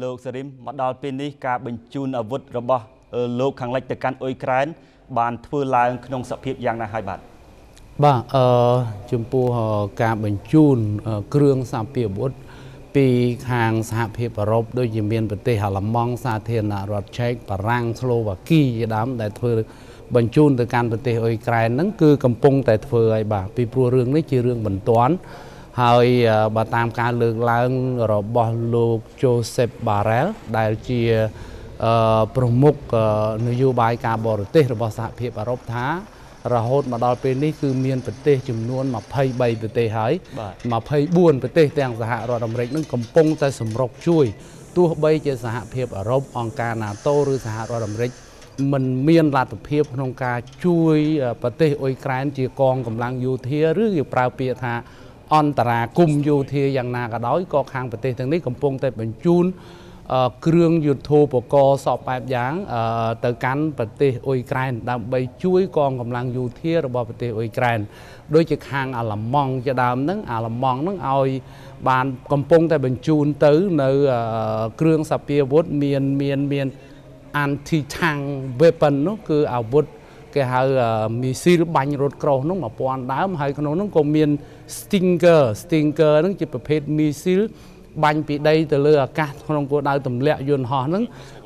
លោកសេរីមមកដល់ពេលនេះការបញ្ជូនអាវុធរបស់លោកខាងលិចទៅកាន់អ៊ុយក្រែន បានធ្វើឡើងក្នុងសភាពយ៉ាងណាហើយបាទបាទអឺចំពោះការបញ្ជូនគ្រឿងសម្ភារអាវុធពីខាងសហភាពអឺរ៉ុបដូចជាមានប្រទេសអាល្លឺម៉ង់សាធារណរដ្ឋឆែកបារាំងស្លូវ៉ាគីជាដើមដែលធ្វើបញ្ជូនទៅកាន់ប្រទេសអ៊ុយក្រែនហ្នឹងគឺកំពុងតែធ្វើឲ្យបាទពីព្រោះរឿងនេះជារឿងបន្ទាន់ ហើយបើតាមការលើកឡើងរបស់លោក Joseph Barrel ដែលជាប្រមុខនយោបាយការបរទេសរបស់សហភាពអឺរ៉ុបថា រហូតមកដល់ពេលនេះគឺមានប្រទេសចំនួន23ប្រទេសហើយ24ប្រទេសទាំងសហរដ្ឋអាមេរិកនឹងកំពុងតែសម្រុកជួយទោះបីជាសហភាពអឺរ៉ុបអង្គការ NATO ឬសហរដ្ឋអាមេរិកមិនមានលទ្ធភាពក្នុងការជួយប្រទេសអ៊ុយក្រែនជាកងកម្លាំងយោធាឬគេប្រើពាក្យថា អន្តរាគមយោធាយ៉ាងណាក៏ដោយក៏ខាងប្រទេសទាំងនេះកំពុងតែបញ្ជូនគ្រឿងយុទ្ធោបករណ៍សពបែបយ៉ាងទៅកាន់ប្រទេសអ៊ុយក្រែនដើម្បីជួយកងកម្លាំងយោធារបស់ប្រទេសអ៊ុយក្រែនដូចជាខាងអាល្លឺម៉ង់ជាដើមហ្នឹងអាល្លឺម៉ង់ហ្នឹងឲ្យបានកំពុងតែបញ្ជូនទៅនៅគ្រឿងសពាវុធមានមានមាន anti tank weapon នោះគឺអាវុធ គេហៅមីស៊ីលបាញ់រថក្រោះនោះ1000ដើមហើយក្នុងនោះក៏មាន Stinger Stinger ហ្នឹងជាប្រភេទមីស៊ីលបាញ់ពីដីទៅលើអាកាសក្នុងគោលដៅទម្លាក់យន្តហោះហ្នឹង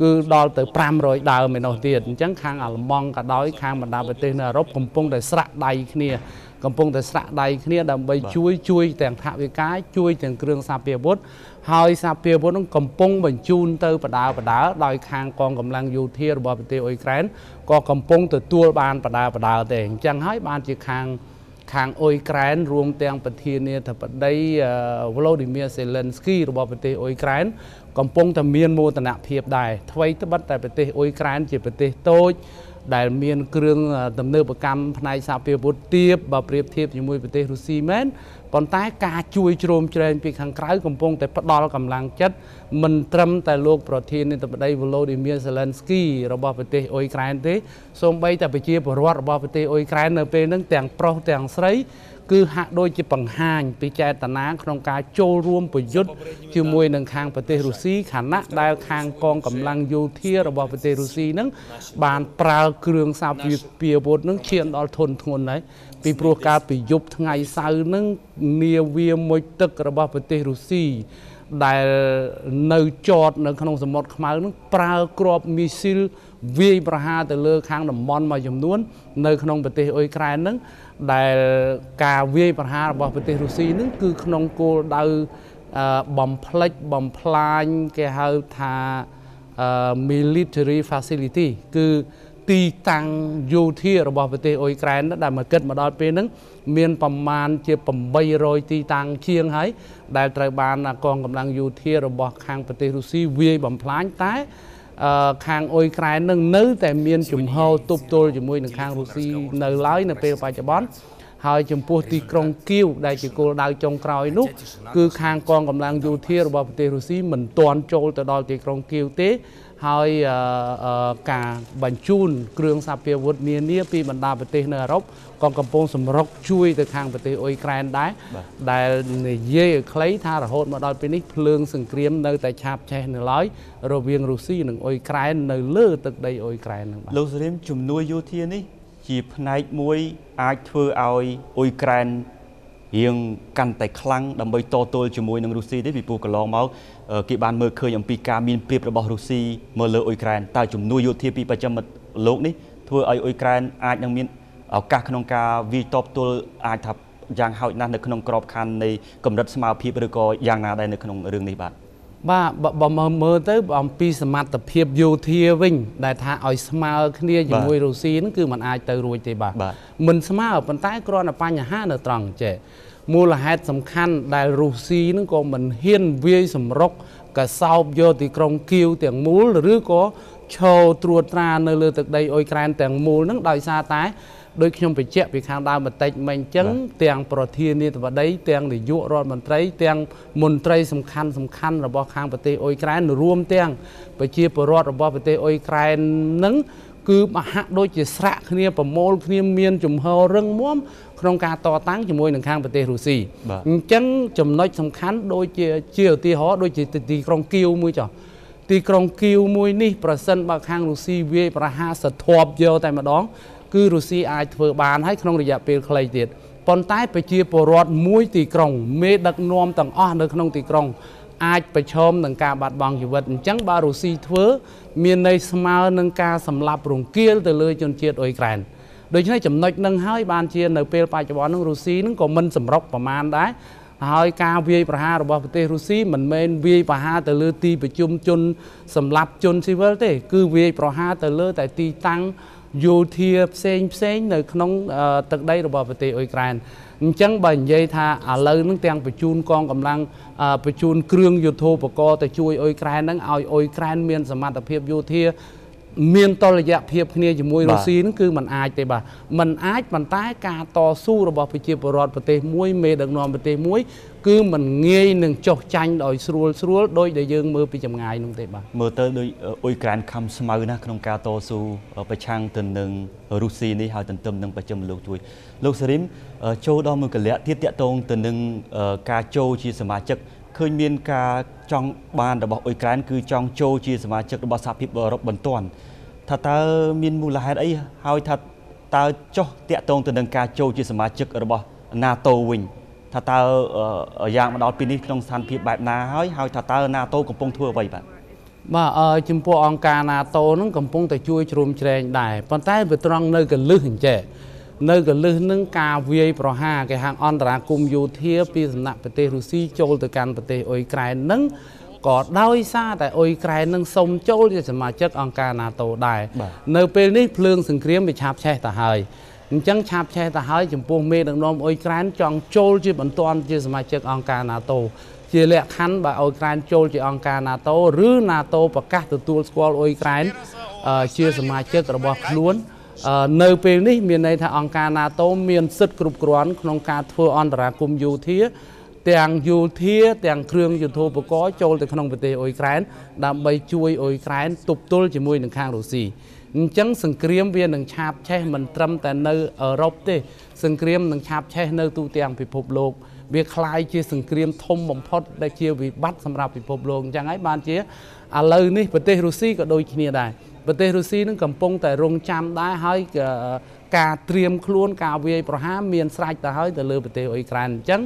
គឺដល់ទៅ500ដើមឯនោះទៀតអញ្ចឹងខាងអាល្លឺម៉ង់ក៏ដោយខាងបណ្ដាប្រទេសនៅអឺរ៉ុបកំពុងតែស្រាក់ដៃគ្នាកំពុងតែស្រាក់ដៃគ្នាដើម្បីជួយជួយទាំងថវិកាជួយទាំងគ្រឿងសារពាវុធ ហើយសារពាវុធនឹងកំពុងបញ្ជូនទៅបដាបដាដោយខាងកងកម្លាំងយោធារបស់ប្រទេសអ៊ុយក្រែនក៏កំពុងទទួលបានបដាបដាទេអញ្ចឹងហើយបានជាខាងខាងអ៊ុយក្រែនរួមទាំងប្រធានាធិបតី Volodymyr Zelensky របស់ប្រទេសអ៊ុយក្រែនកំពុងតែមានមោទនភាពដែរថ្មីត្បិតតែប្រទេសអ៊ុយក្រែនជាប្រទេសតូច ដែលមានគ្រឿងទំនើបកម្មផ្នែកសារពាវុធទាបបើប្រៀបធៀបជាមួយប្រទេសរុស្ស៊ីមែនប៉ុន្តែការជួយជ្រោមជ្រែងពីខាងក្រៅកំពុងតែផ្ដល់កម្លាំងចិត្តមិនត្រឹមតែលោកប្រធានាធិបតី Volodymyr Zelensky របស់ប្រទេសអ៊ុយក្រែនទេសូម្បីតែប្រជាពលរដ្ឋរបស់ប្រទេសអ៊ុយក្រែននៅពេលហ្នឹងទាំងប្រុសទាំងស្រី គឺហាក់ដូចជាបង្ហាញពីចេតនាក្នុងការចូលរួមប្រយុទ្ធជាមួយនឹងខាងប្រទេសរុស្ស៊ីខណៈដែលខាងកងកម្លាំងយោធារបស់ប្រទេសរុស្ស៊ីហ្នឹងបានប្រើគ្រឿងសាពាវុធហ្នឹងឈានដល់ធនធ្ងន់ហើយពីព្រោះការពីយប់ថ្ងៃសៅរ៍ហ្នឹងនាវាមុជទឹករបស់ប្រទេសរុស្ស៊ីដែលនៅចតនៅក្នុងសមុទ្រខ្មៅនឹងប្រើគ្រាប់មីស៊ីល វាយប្រហារទៅលើខាងតំបន់មួយចំនួន នៅក្នុងប្រទេសអ៊ុយក្រែននឹងដែលការវាយប្រហាររបស់ប្រទេសរុស្ស៊ីនឹងគឺក្នុងគោលដៅបំផ្លិចបំផ្លាញគេហៅថា military facility គឺទីតាំងយោធារបស់ប្រទេសអ៊ុយក្រែនដែលមកគិតមកដល់ពេលហ្នឹងមានប្រមាណជា800ទីតាំងជាងហើយដែលត្រូវបានកងកម្លាំងយោធារបស់ខាងប្រទេសរុស្ស៊ីវាយបំផ្លាញតែ ខាងអ៊ុយក្រែននឹងនៅតែមានជំហរទប់ទល់ជាមួយនឹងខាងរុស្ស៊ីនៅឡើយនៅពេលបច្ចុប្បន្នហើយចំពោះទីក្រុងគៀវដែលជាគោលដៅចុងក្រោយនោះគឺខាងកងកម្លាំងយោធារបស់ប្រទេសរុស្ស៊ីមិនទាន់ចូលទៅដល់ទីក្រុងគៀវទេ ហើយការបញ្ជូន គ្រឿងសាពាវុធនានាពីបណ្ដាប្រទេសនៅអឺរ៉ុបក៏កំពុងសម្រុកជួយទៅខាងប្រទេសអ៊ុយក្រែនដែរដែលនិយាយឲ្យខ្លីថារហូតមកដល់ពេលនេះភ្លើងសង្គ្រាមនៅតែឆាបឆេះនៅឡើយរវាងរុស្ស៊ីនិងអ៊ុយក្រែននៅលើទឹកដីអ៊ុយក្រែនហ្នឹងបាទលោកសេរីមជំនួយយោធានេះជាផ្នែកមួយអាចធ្វើឲ្យអ៊ុយក្រែន រៀងកាន់តែខ្លាំងដើម្បីតទល់ជាមួយនឹងរុស្ស៊ីទេពីព្រោះកន្លងមកគេបានមើលឃើញអំពីការមានព្រៀបរបស់រុស្ស៊ីមើលលើអ៊ុយក្រែនតើជំនួយយោធាពីបច្ចឹមលោកនេះធ្វើឲ្យអ៊ុយក្រែនអាចនឹងមានឱកាសក្នុងការវាយតបទល់អាចថាយ៉ាងហោចណាស់នៅក្នុងក្របខ័ណ្ឌនៃកម្រិតស្មារតីឬក៏យ៉ាងណាដែរនៅក្នុងរឿងនេះបាទ បាទបើមើលទៅអំពីសមត្ថភាពយោធាវិញ ដែលថាឲ្យស្មើគ្នាជាមួយរុស្ស៊ីហ្នឹងគឺมันអាចទៅរួចទេបាទមិនស្មើប៉ុន្តែគ្រាន់តែបញ្ហានៅត្រង់ចេះមូលហេតុសំខាន់ដែលរុស្ស៊ីហ្នឹងក៏មិនហ៊ានវាយសម្រុកកសោបយកទីក្រុងគៀវទាំងមូលឬក៏ឈរត្រួតត្រានៅលើទឹកដីអ៊ុយក្រែនទាំងមូលហ្នឹងដោយសារតែ ដោយខ្ញុំបញ្ជាក់ពីខាងដើមបន្តិចមិញអញ្ចឹងទាំងប្រធានាធិបតីទាំងនាយករដ្ឋមន្ត្រី ទាំងមន្ត្រីសំខាន់សំខាន់របស់ខាងប្រទេសអ៊ុយក្រែនរួមទាំងប្រជាពលរដ្ឋរបស់ប្រទេសអ៊ុយក្រែននឹងគឺមហាក់ដូចជាស្រាក់គ្នាប្រមូលគ្នាមានជំហររឹងមាំក្នុងការតតាំងជាមួយនឹងខាងប្រទេសរុស្ស៊ីអញ្ចឹងចំណុចសំខាន់ដូចជាជាឧទាហរណ៍ដូចជាទីក្រុងគៀវមួយចុះទីក្រុងគៀវមួយនេះប្រសិនបើខាងរុស្ស៊ីវាយប្រហារសធប់យកតែម្ដង គឺរុស្ស៊ីអាចធ្វើបានហើយក្នុងរយៈពេលខ្លីទៀតប៉ុន្តែប្រជាពលរដ្ឋមួយទីក្រុងមេដឹកនាំទាំងអស់នៅក្នុងទីក្រុងអាចប្រឈមនឹងការបាត់បង់ជីវិតអញ្ចឹងបើរុស្ស៊ីធ្វើ មានន័យស្មើនឹងការសម្លាប់រង្គាលទៅលើជនជាតិអ៊ុយក្រែនដូច្នេះចំណុចនឹងហើយបានជានៅពេលបច្ចុប្បន្ននឹងរុស្ស៊ីនឹងក៏មិនសម្រុកប្រមាណដែរហើយការវាយប្រហាររបស់ប្រទេសរុស្ស៊ីមិនមែនវាយប្រហារទៅលើទីប្រជុំជនសម្រាប់ជនស៊ីវិលទេ គឺវាយប្រហារទៅលើតែទីតាំង យោធាផ្សេងផ្សេងនៅក្នុងទឹកដីរបស់ប្រទេសអ៊ុយក្រែនអញ្ចឹងបើនិយាយថាឥឡូវហ្នឹងទាំងបញ្ជូនកងកម្លាំងបញ្ជូនគ្រឿងយុទ្ធោបករណ៍ទៅជួយអ៊ុយក្រែនហ្នឹងឲ្យអ៊ុយក្រែនមានសមត្ថភាពយោធា មានតលយៈភាពគ្នាជាមួយរុស្ស៊ីនឹងគឺมันអាចទេបាទมันអាចប៉ុន្តែការតស៊ូរបស់ប្រជាពលរដ្ឋប្រទេសមួយមេដឹកនាំប្រទេសមួយគឺมันងាយនឹងចុះចាញ់ដោយស្រួលស្រួលដោយដែលយើងមើលពីចម្ងាយនោះទេបាទមើលទៅដោយអ៊ុយក្រែនខំស្មៅណាក្នុងការតស៊ូប្រឆាំងទៅនឹងរុស្ស៊ីនេះហើយទន្ទឹមនឹងប្រជាពលរដ្ឋជួយលោកសេរីមចូលដល់មួយកលៈទៀតតកតងទៅនឹងការចូលជាសមាជិក ឃើញមានការចង់បានរបស់អ៊ុយក្រែនគឺចង់ចូលជាសមាជិករបស់សហភាពអឺរ៉ុបបន្ទាន់ថាតើមានមូលហេតុអីហើយថាតើចុះតាក់ទងទៅនឹងការចូលជាសមាជិករបស់ NATO វិញថាតើយ៉ាងមកដល់ពេលនេះក្នុងស្ថានភាពបែបណាហើយហើយថាតើ NATO កំពុងធ្វើអ្វីបាទបាទចំពោះអង្គការ NATO នឹងកំពុងតែជួយជ្រោមជ្រែងដែរប៉ុន្តែវាត្រង់នៅកលឹះអញ្ចេះ នៅកលឹះនឹងការវាយប្រហារគេហាងអន្តរាគមយោធាពីសំណាក់ប្រទេសរុស្ស៊ីចូលទៅកាន់ប្រទេសអ៊ុយក្រែននឹងក៏ដោយសារតែអ៊ុយក្រែននឹងសុំចូលជាសមាជិកអង្គការ NATO ដែរនៅពេលនេះភ្លើងសង្គ្រាមវាឆាប់ឆេះទៅហើយអញ្ចឹងឆាប់ឆេះទៅហើយចំពោះមេដឹកនាំអ៊ុយក្រែនចង់ចូលជាបន្ទាន់ជាសមាជិកអង្គការ NATO ជាលក្ខខណ្ឌបើអ៊ុយក្រែនចូលជាអង្គការ NATO ឬ NATO ប្រកាសទទួលស្គាល់អ៊ុយក្រែនជាសមាជិករបស់ខ្លួន នៅពេលនេះមានន័យថាអង្គការ NATO មានសិទ្ធិគ្រប់គ្រាន់ក្នុងការធ្វើអន្តរាគមយោធាទាំងយោធាទាំងគ្រឿងយុទ្ធោបករណ៍ចូលទៅក្នុងប្រទេសអ៊ុយក្រែនដើម្បីជួយអ៊ុយក្រែនទប់ទល់ជាមួយនឹងខាងរុស្ស៊ីអញ្ចឹងសង្គ្រាមវានឹងឆាបឆេះមិនត្រឹមតែនៅអឺរ៉ុបទេសង្គ្រាមនឹងឆាបឆេះនៅទូទាំងពិភពលោកវាคล้ายជាសង្គ្រាមធំបំផុតដែលជាវិបត្តិសម្រាប់ពិភពលោកអញ្ចឹងហើយបានជាឥឡូវនេះប្រទេសរុស្ស៊ីក៏ដូចគ្នាដែរ ប្រទេសរុស្ស៊ីនឹងកំពុងតែរងចាំដែរហើយការត្រៀមខ្លួនការវាយប្រហារមានស្រេចទៅហើយទៅលើប្រទេសអ៊ុយក្រែនអញ្ចឹង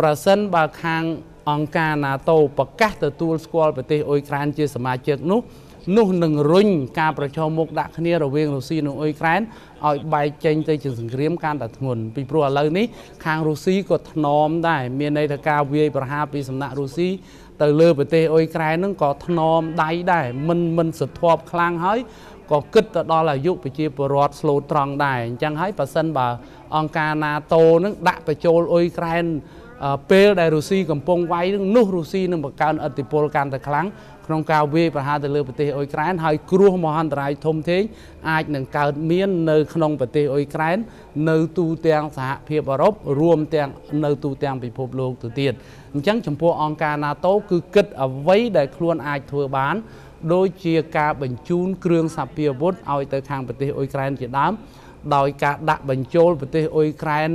ប្រសិនបើខាងអង្គការ NATO ប្រកាសទទួលស្គាល់ប្រទេសអ៊ុយក្រែនជាសមាជិកនោះនោះនឹងរុញការប្រឈមមុខដាក់គ្នារវាងរុស្ស៊ីនិងអ៊ុយក្រែនឲ្យបែកចេញទៅជាសង្គ្រាមកាន់តែធ្ងន់ពីព្រោះឥឡូវនេះខាងរុស្ស៊ីក៏ថ្នមដែរមានន័យថាការវាយប្រហារពីសំណាក់រុស្ស៊ី ទៅលើប្រទេសអ៊ុយក្រែនហ្នឹងក៏ថ្នមដៃដែរមិនមិនសធ្ប់ខ្លាំងហើយក៏គិតទៅដល់អាយុប្រជាពលរដ្ឋស្លូតត្រង់ដែរអញ្ចឹងហើយប៉ះសិនបើអង្គការ NATO នឹងដាក់បញ្ចូលអ៊ុយក្រែនពេលដែលរុស្ស៊ីកំពុងវាយនឹងនោះរុស្ស៊ីនឹងបង្កើនឥទ្ធិពលកាន់តែខ្លាំង ក្នុងការវាយប្រហារទៅលើប្រទេសអ៊ុយក្រែនហើយគ្រោះមហន្តរាយធំធេងអាចនឹងកើតមាននៅក្នុងប្រទេសអ៊ុយក្រែននៅទូទាំងសហភាពអឺរ៉ុបរួមទាំងនៅទូទាំងពិភពលោកទៅទៀតអញ្ចឹងចំពោះអង្គការ NATO គឺគិតអ្វីដែលខ្លួនអាចធ្វើបានដូចជាការបញ្ជូនគ្រឿងសព្វាវុធឲ្យទៅខាងប្រទេសអ៊ុយក្រែនជាដើម ដោយការដាក់បញ្ចូលប្រទេសអ៊ុយក្រែន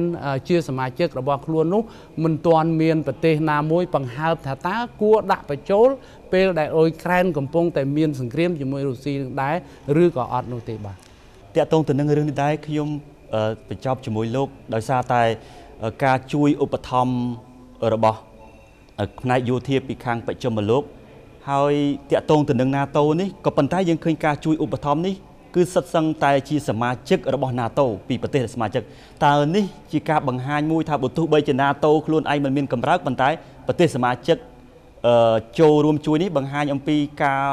ជាសមាជិករបស់ខ្លួននោះមិនទាន់មានប្រទេសណាមួយបង្ហើបថាតើគួរដាក់បញ្ចូលពេលដែលអ៊ុយក្រែនកំពុងតែមានសង្គ្រាមជាមួយរុស្ស៊ីនឹងដែរឬក៏អត់នោះទេបាទតកតងទៅនឹងរឿងនេះដែរខ្ញុំបញ្ចប់ជាមួយលោកដោយសារតែការជួយឧបត្ថម្ភរបស់ផ្នែកយោធាពីខាងបច្ចឹមលោកហើយតាក់ទងទៅនឹង NATO នេះក៏ប៉ុន្តែយើងឃើញការជួយឧបត្ថម្ភនេះ គឺសិតសឹងតែជាសមាជិករបស់ NATO ពីប្រទេសសមាជិកតើនេះជាការបង្ហាញមួយថាបើទោះបីជា NATO ខ្លួនឯងមិនមានកម្រើកប៉ុន្តែប្រទេសសមាជិកចូលរួមជួយនេះបង្ហាញអំពីការ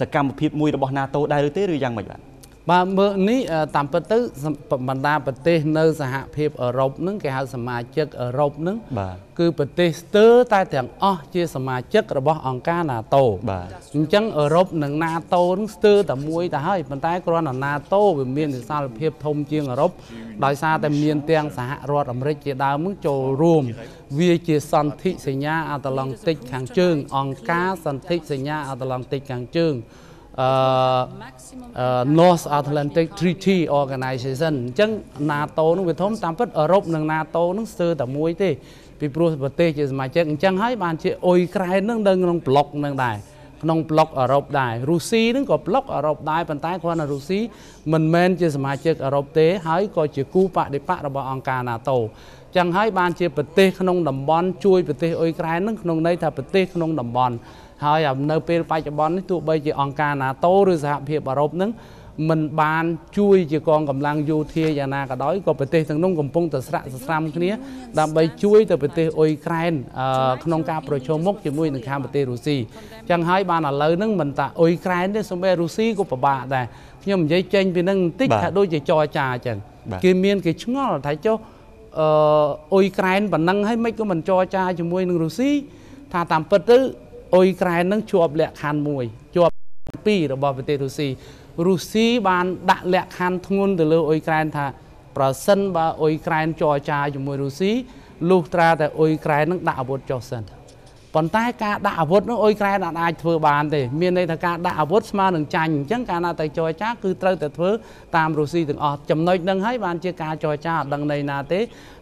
សកម្មភាពមួយរបស់ NATO ដែរឬទេឬយ៉ាងម៉េចបាទ បាទមើលនេះតាមពិតទៅបណ្ដាប្រទេសនៅសហភាពអឺរ៉ុបហ្នឹងគេហៅសមាជិកអឺរ៉ុបហ្នឹងគឺប្រទេសស្ទើរតែទាំងអស់ជាសមាជិករបស់អង្គការ NATO បាទអញ្ចឹងអឺរ៉ុបនិង NATO ហ្នឹងស្ទើរតែមួយទៅហើយប៉ុន្តែគ្រាន់តែ NATO វាមានវិសាលភាពធំជាងអឺរ៉ុបដោយសារតែមានទាំងសហរដ្ឋអាមេរិកជាដើមហ្នឹងចូលរួមវាជាសន្ធិសញ្ញាអាត្លង់តិកខាងជើងអង្គការសន្ធិសញ្ញាអាត្លង់តិកខាងជើង អឺ North Atlantic Treaty Organization អញ្ចឹង NATO នឹងវាធំតាមពិតអឺរ៉ុបនិង NATO នឹងស្ទើរតែមួយទេពីព្រោះប្រទេសជាសមាជិកអញ្ចឹងហើយបានជាអ៊ុយក្រែននឹងនៅក្នុងប្លុកនឹងដែរ ក្នុងប្លុកអឺរ៉ុបដែររុស្ស៊ីនឹងក៏ប្លុកអឺរ៉ុបដែរប៉ុន្តែគ្រាន់តែរុស្ស៊ីមិនមែនជាសមាជិកអឺរ៉ុបទេហើយក៏ជាគូបដិបករបស់អង្គការ NATO ចឹងហើយបានជាប្រទេសក្នុងតំបន់ជួយប្រទេសអ៊ុយក្រែននឹងក្នុងន័យថាប្រទេសក្នុងតំបន់ហើយនៅពេលបច្ចុប្បន្ននេះទោះបីជាអង្គការ NATO ឬសហភាពអឺរ៉ុបនឹង មិនបានជួយជាកងកម្លាំងយោធាយ៉ាងណាក៏ដោយក៏ប្រទេសទាំងនោះកំពុងតែស្រាក់ស្រាំគ្នាដើម្បីជួយទៅប្រទេសអ៊ុយក្រែនក្នុងការប្រជុំមុខជាមួយនឹងខាងប្រទេសរុស្ស៊ីចឹងហើយបានឥឡូវហ្នឹងមិនតាអ៊ុយក្រែនទេសូម្បីរុស្ស៊ីក៏ពិបាកដែរខ្ញុំនិយាយចេញពីហ្នឹងបន្តិចថាដូចជាចរចាចឹងគេមានគេឆ្ងល់ថាចុះអឺអ៊ុយក្រែនប៉ុណ្ណឹងហើយមិនក៏មិនចរចាជាមួយនឹងរុស្ស៊ីថាតាមពិតទៅអ៊ុយក្រែននឹងជាប់លក្ខខណ្ឌមួយជាប់ ពីររបស់ប្រទេសរុស្ស៊ីរុស្ស៊ីបានដាក់លក្ខខណ្ឌធ្ងន់ទៅលើអ៊ុយក្រែនថាប្រសិនបើអ៊ុយក្រែនចរចាជាមួយរុស្ស៊ីលុះត្រាតែអ៊ុយក្រែននឹងដាក់អាវុធចុះសិនប៉ុន្តែការដាក់អាវុធនោះអ៊ុយក្រែនអាចធ្វើបានទេមានន័យថាការដាក់អាវុធស្មើនឹងចាញ់អញ្ចឹងកាលណាតែចរចាគឺត្រូវតែធ្វើតាមរុស្ស៊ីទាំងអស់ចំណុចហ្នឹងហើយបានជាការចរចាអត់ដឹងន័យណាទេ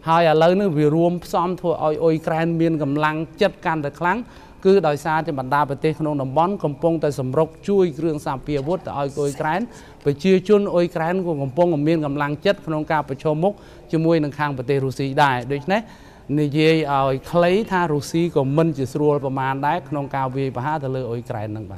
ហើយឥឡូវនេះវារួមផ្សំធ្វើឲ្យអ៊ុយក្រែនមានកម្លាំងចិត្តកាន់តែខ្លាំង គឺដោយសារតែបណ្ដាប្រទេសក្នុងតំបន់កំពុងតែសម្រុកជួយគ្រឿងសម្ភារអាវុធទៅឲ្យអ៊ុយក្រែនប្រជាជនអ៊ុយក្រែនក៏កំពុងមានកម្លាំងចិត្តក្នុងការប្រឈមមុខជាមួយនឹងខាងប្រទេសរុស្ស៊ីដែរដូច្នេះនិយាយឲ្យខ្លីថារុស្ស៊ីក៏មិនជាស្រួលប្រមាណដែរក្នុងការវាយប្រហារទៅលើអ៊ុយក្រែននឹងបាទ